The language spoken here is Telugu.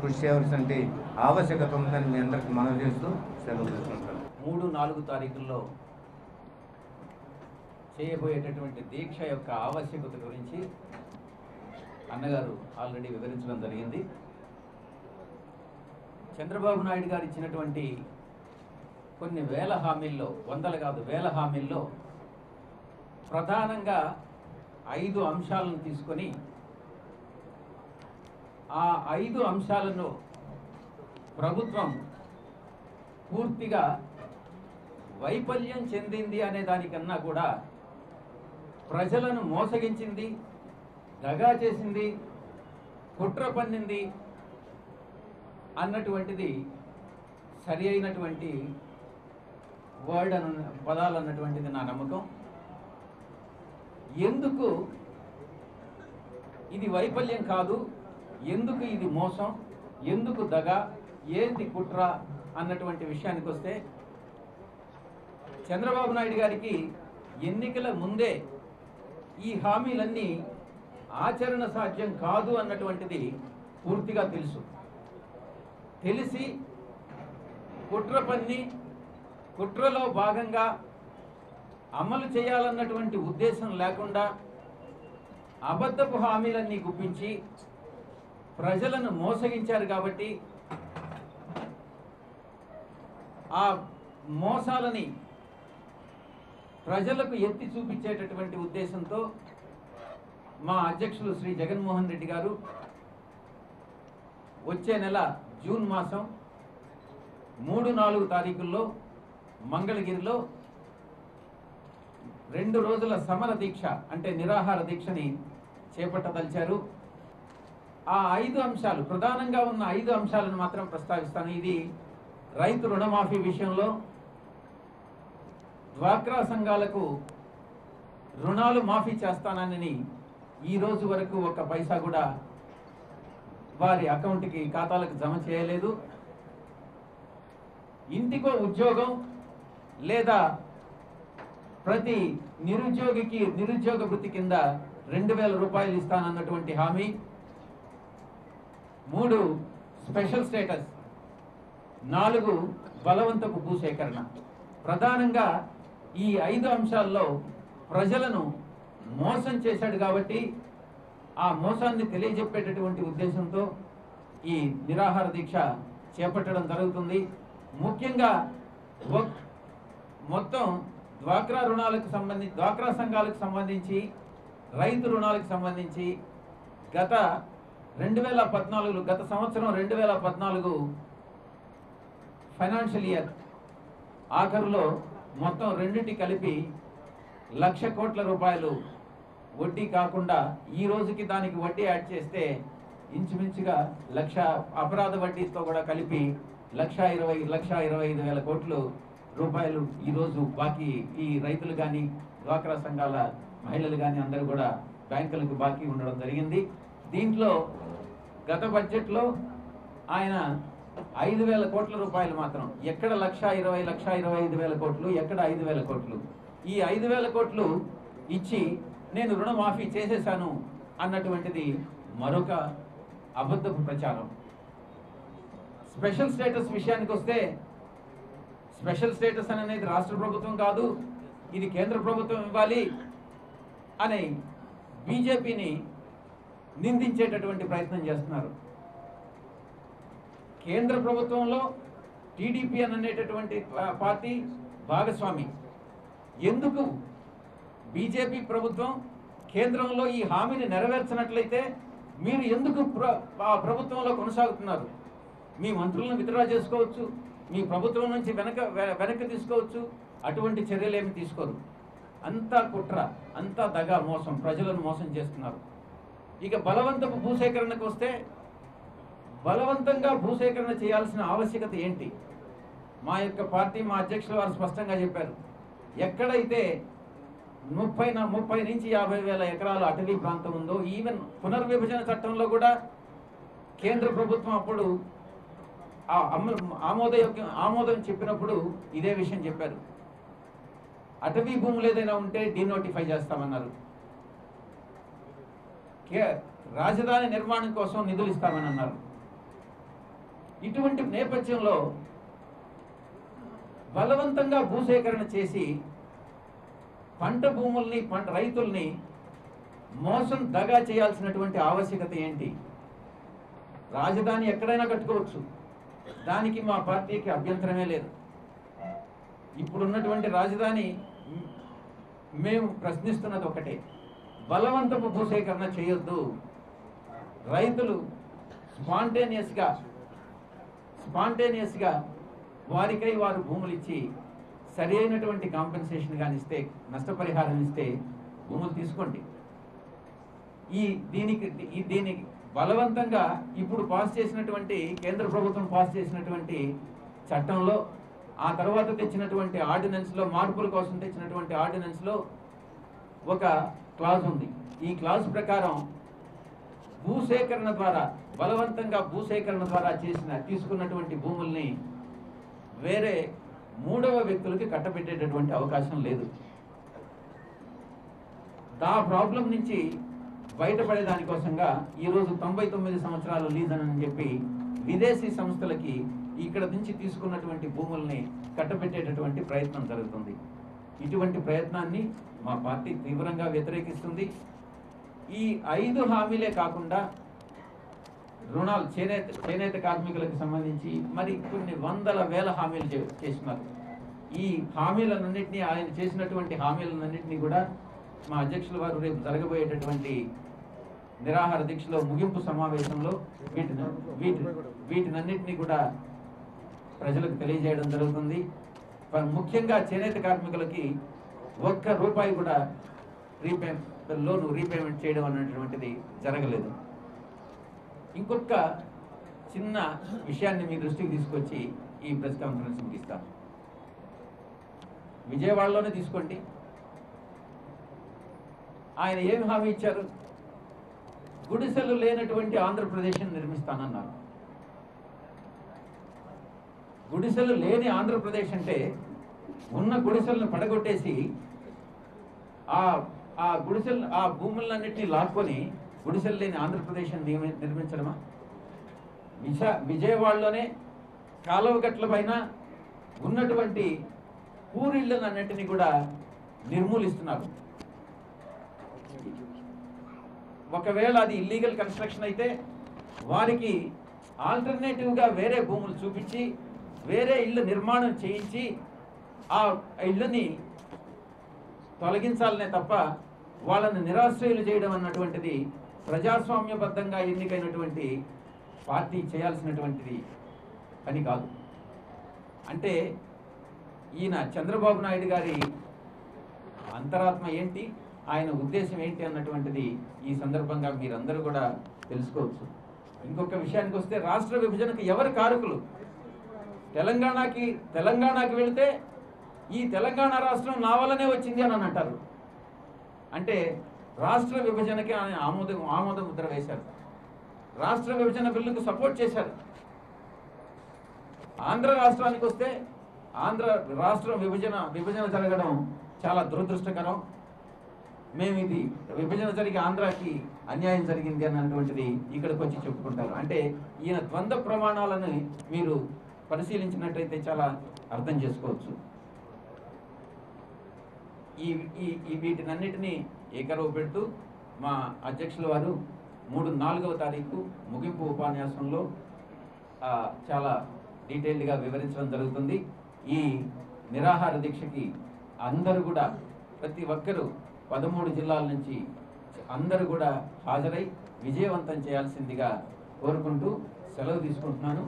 కృషి చేయవలసిన ఆవశ్యకత ఉందని మీ అందరికి మనం చేస్తూ సెలవు తీసుకుంటాను మూడు నాలుగు తారీఖుల్లో చేయబోయేటటువంటి దీక్ష యొక్క ఆవశ్యకత గురించి అన్నగారు ఆల్రెడీ వివరించడం జరిగింది. చంద్రబాబు నాయుడు గారు ఇచ్చినటువంటి కొన్ని వేల హామీల్లో వందలు కాదు వేల హామీల్లో ప్రధానంగా ఐదు అంశాలను తీసుకొని ఆ ఐదు అంశాలను ప్రభుత్వం పూర్తిగా వైఫల్యం చెందింది అనే దానికన్నా కూడా ప్రజలను మోసగించింది దగా చేసింది కుట్ర పన్నింది అన్నటువంటిది సరి అయినటువంటి వర్డ్ అన్న పదాలు అన్నటువంటిది నా నమ్మకం. ఎందుకు ఇది వైఫల్యం కాదు? ఎందుకు ఇది మోసం? ఎందుకు దగ? ఏంది కుట్ర? అన్నటువంటి విషయానికి వస్తే చంద్రబాబు నాయుడు గారికి ఎన్నికల ముందే ఈ హామీలన్నీ ఆచరణ సాధ్యం కాదు అన్నటువంటిది పూర్తిగా తెలుసు. తెలిసి కుట్ర పన్ని కుట్రలో భాగంగా అమలు చేయాలన్నటువంటి ఉద్దేశం లేకుండా అబద్ధపు హామీలన్నీ గుప్పించి ప్రజలను మోసగించారు కాబట్టి ఆ మోసాలని ప్రజలకు ఎత్తి చూపించేటటువంటి ఉద్దేశంతో మా అధ్యక్షులు శ్రీ జగన్మోహన్ రెడ్డి గారు వచ్చే నెల జూన్ మాసం మూడు నాలుగు తారీఖుల్లో మంగళగిరిలో రెండు రోజుల సమర దీక్ష అంటే నిరాహార దీక్షని చేపట్టదలిచారు. ఆ ఐదు అంశాలు ప్రధానంగా ఉన్న ఐదు అంశాలను మాత్రం ప్రస్తావిస్తాను. ఇది రైతు రుణమాఫీ విషయంలో డ్వాక్రా సంఘాలకు రుణాలు మాఫీ చేస్తానని ఈ రోజు వరకు ఒక పైసా కూడా వారి అకౌంట్కి ఖాతాలకు జమ చేయలేదు. ఇంటికో ఉద్యోగం లేదా ప్రతి నిరుద్యోగికి నిరుద్యోగ వృత్తి కింద రెండు వేల రూపాయలు ఇస్తానన్నటువంటి హామీ. మూడు స్పెషల్ స్టేటస్. నాలుగు బలవంతపు భూసేకరణ. ప్రధానంగా ఈ ఐదు అంశాల్లో ప్రజలను మోసం చేశాడు కాబట్టి ఆ మోసాన్ని తెలియజెప్పేటటువంటి ఉద్దేశంతో ఈ నిరాహార దీక్ష చేపట్టడం జరుగుతుంది. ముఖ్యంగా మొత్తం డ్వాక్రా రుణాలకు సంబంధించి డ్వాక్రా సంఘాలకు సంబంధించి రైతు రుణాలకు సంబంధించి గత రెండు వేల పద్నాలుగు గత సంవత్సరం రెండు వేల పద్నాలుగు ఫైనాన్షియల్ ఇయర్ ఆఖరులో మొత్తం రెండింటి కలిపి లక్ష కోట్ల రూపాయలు వడ్డీ కాకుండా ఈ రోజుకి దానికి వడ్డీ యాడ్ చేస్తే ఇంచుమించుగా లక్ష అపరాధ వడ్డీతో కూడా కలిపి లక్ష ఇరవై లక్ష ఇరవై ఐదు వేల కోట్లు రూపాయలు ఈరోజు బాకీ ఈ రైతులు కానీ డ్వాక్రా సంఘాల మహిళలు కానీ అందరూ కూడా బ్యాంకులకు బాకీ ఉండడం జరిగింది. దీంట్లో గత బడ్జెట్లో ఆయన ఐదు వేల కోట్ల రూపాయలు మాత్రం ఎక్కడ లక్ష ఇరవై లక్ష ఇరవై ఐదు వేల కోట్లు ఎక్కడ ఐదు వేల కోట్లు. ఈ ఐదు వేల కోట్లు ఇచ్చి నేను రుణమాఫీ చేసేసాను అన్నటువంటిది మరొక అబద్ధపు ప్రచారం. స్పెషల్ స్టేటస్ విషయానికి వస్తే స్పెషల్ స్టేటస్ అనేది రాష్ట్ర ప్రభుత్వం కాదు ఇది కేంద్ర ప్రభుత్వం ఇవ్వాలి అని బీజేపీని నిందించేటటువంటి ప్రయత్నం చేస్తున్నారు. కేంద్ర ప్రభుత్వంలో టీడీపీ అని అనేటటువంటి పార్టీ భాగస్వామి. ఎందుకు బీజేపీ ప్రభుత్వం కేంద్రంలో ఈ హామీని నెరవేర్చినట్లయితే మీరు ఎందుకు ఆ ప్రభుత్వంలో కొనసాగుతున్నారు? మీ మంత్రులను విత్డ్రా చేసుకోవచ్చు మీ ప్రభుత్వం నుంచి వెనక వె- వెనక్కి తీసుకోవచ్చు అటువంటి చర్యలు ఏమి తీసుకోరు. అంతా కుట్ర అంతా దగా మోసం ప్రజలను మోసం చేస్తున్నారు. ఇక బలవంతపు భూసేకరణకు వస్తే బలవంతంగా భూసేకరణ చేయాల్సిన ఆవశ్యకత ఏంటి? మా యొక్క పార్టీ మా అధ్యక్షులు వారు స్పష్టంగా చెప్పారు. ఎక్కడైతే ముప్పై ముప్పై నుంచి యాభై వేల ఎకరాలు అటవీ ప్రాంతం ఉందో ఈవెన్ పునర్విభజన చట్టంలో కూడా కేంద్ర ప్రభుత్వం అప్పుడు ఆమోదయోగ్యం ఆమోదం చెప్పినప్పుడు ఇదే విషయం చెప్పారు. అటవీ భూములు ఏదైనా ఉంటే డీనోటిఫై చేస్తామన్నారు. రాజధాని నిర్మాణం కోసం నిధులు ఇస్తామని అన్నారు. ఇటువంటి నేపథ్యంలో బలవంతంగా భూసేకరణ చేసి పంట భూముల్ని పంట రైతుల్ని మోసం దగా చేయాల్సినటువంటి ఆవశ్యకత ఏంటి? రాజధాని ఎక్కడైనా కట్టుకోవచ్చు. దానికి మా పార్టీకి అభ్యంతరమే లేదు. ఇప్పుడున్నటువంటి రాజధాని మేము ప్రశ్నిస్తున్నది ఒకటే. బలవంతపు భూసేకరణ చేయొద్దు. రైతులు స్పాంటేనియస్గా స్పాంటేనియస్గా వారికై వారు భూములు ఇచ్చి సరి అయినటువంటి కాంపెన్సేషన్ కానీ ఇస్తే నష్టపరిహారం ఇస్తే భూములు తీసుకోండి. ఈ దీనికి ఈ దీనికి బలవంతంగా ఇప్పుడు పాస్ చేసినటువంటి కేంద్ర ప్రభుత్వం పాస్ చేసినటువంటి చట్టంలో ఆ తర్వాత తెచ్చినటువంటి ఆర్డినెన్స్లో మార్పుల కోసం తెచ్చినటువంటి ఆర్డినెన్స్లో ఒక క్లాజ్ ఉంది. ఈ క్లాజ్ ప్రకారం భూసేకరణ ద్వారా బలవంతంగా భూసేకరణ ద్వారా చేసిన తీసుకున్నటువంటి భూముల్ని వేరే మూడవ వ్యక్తులకి కట్టబెట్టేటటువంటి అవకాశం లేదు. ఆ ప్రాబ్లం నుంచి బయటపడే దానికోసంగా ఈరోజు తొంభై తొమ్మిది సంవత్సరాలు లీజనని అని చెప్పి విదేశీ సంస్థలకి ఇక్కడ నుంచి తీసుకున్నటువంటి భూముల్ని కట్టబెట్టేటటువంటి ప్రయత్నం జరుగుతుంది. ఇటువంటి ప్రయత్నాన్ని మా పార్టీ తీవ్రంగా వ్యతిరేకిస్తుంది. ఈ ఐదు హామీలే కాకుండా రుణాలు చేనేత చేనేత కార్మికులకు సంబంధించి మరి కొన్ని వందల వేల హామీలు చే- చేసినారు ఈ హామీలన్నింటినీ ఆయన చేసినటువంటి హామీలన్నింటినీ కూడా మా అధ్యక్షుల వారు రేపు జరగబోయేటటువంటి నిరాహార దీక్షలో ముగింపు సమావేశంలో వీటిని వీటి వీటినన్నింటినీ కూడా ప్రజలకు తెలియజేయడం జరుగుతుంది. ముఖ్యంగా చేనేత కార్మికులకి ఒక్క రూపాయి కూడా రీపే లోను రీపేమెంట్ చేయడం అనేటువంటిది జరగలేదు. ఇంకొక చిన్న విషయాన్ని మీ దృష్టికి తీసుకొచ్చి ఈ ప్రెస్ కాన్ఫరెన్స్ ముగిస్తాను విజయవాడలోనే తీసుకోండి. ఆయన ఏమి హామీ ఇచ్చారు? గుడిసెలు లేనటువంటి ఆంధ్రప్రదేశ్ నిర్మిస్తానన్నారు. గుడిసెలు లేని ఆంధ్రప్రదేశ్ అంటే ఉన్న గుడిసెలను పడగొట్టేసి ఆ ఆ గుడిసెలు ఆ భూములన్నింటినీ లాక్కొని గుడిసెలు లేని ఆంధ్రప్రదేశ్ నిర్మించడమా? విజ విజయవాడలోనే కాలువ గట్ల పైన ఉన్నటువంటి పూరిళ్ళనన్నింటినీ కూడా నిర్మూలిస్తున్నారు. ఒకవేళ అది ఇల్లీగల్ కన్స్ట్రక్షన్ అయితే వారికి ఆల్టర్నేటివ్గా వేరే భూములు చూపించి వేరే ఇల్లు నిర్మాణం చేయించి ఆ ఇల్లుని తొలగించాలనే తప్ప వాళ్ళని నిరాశ్రయులు చేయడం అన్నటువంటిది ప్రజాస్వామ్యబద్ధంగా ఎన్నికైనటువంటి పార్టీ చేయాల్సినటువంటిది పని కాదు. అంటే ఈయన చంద్రబాబు నాయుడు గారి అంతరాత్మ ఏంటి? ఆయన ఉద్దేశం ఏంటి అన్నటువంటిది ఈ సందర్భంగా మీరందరూ కూడా తెలుసుకోవచ్చు. ఇంకొక విషయానికి వస్తే రాష్ట్ర విభజనకు ఎవరు కారకులు? తెలంగాణకి తెలంగాణకి వెళితే ఈ తెలంగాణ రాష్ట్రం నా వల్లనే వచ్చింది అని అని అంటారు. అంటే రాష్ట్ర విభజనకి ఆయన ఆమోద ఆమోద ముద్ర వేశారు. రాష్ట్ర విభజన బిల్లుకు సపోర్ట్ చేశారు. ఆంధ్ర రాష్ట్రానికి వస్తే ఆంధ్ర రాష్ట్రం విభజన విభజన జరగడం చాలా దురదృష్టకరం. మేము ఇది విభజన జరిగి ఆంధ్రాకి అన్యాయం జరిగింది అన్నటువంటిది ఇక్కడికి వచ్చి చెప్పుకుంటారు. అంటే ఈయన ద్వంద్వ ప్రమాణాలను మీరు పరిశీలించినట్టయితే చాలా అర్థం చేసుకోవచ్చు. ఈ ఈ వీటినన్నిటినీ ఏకరవు పెడుతూ మా అధ్యక్షుల వారు మూడు నాలుగవ తారీఖు ముగింపు ఉపన్యాసంలో చాలా డీటెయిల్డ్గా వివరించడం జరుగుతుంది. ఈ నిరాహార దీక్షకి అందరూ కూడా ప్రతి ఒక్కరూ పదమూడు జిల్లాల నుంచి అందరూ కూడా హాజరై విజయవంతం చేయాల్సిందిగా కోరుకుంటూ సెలవు తీసుకుంటున్నాను.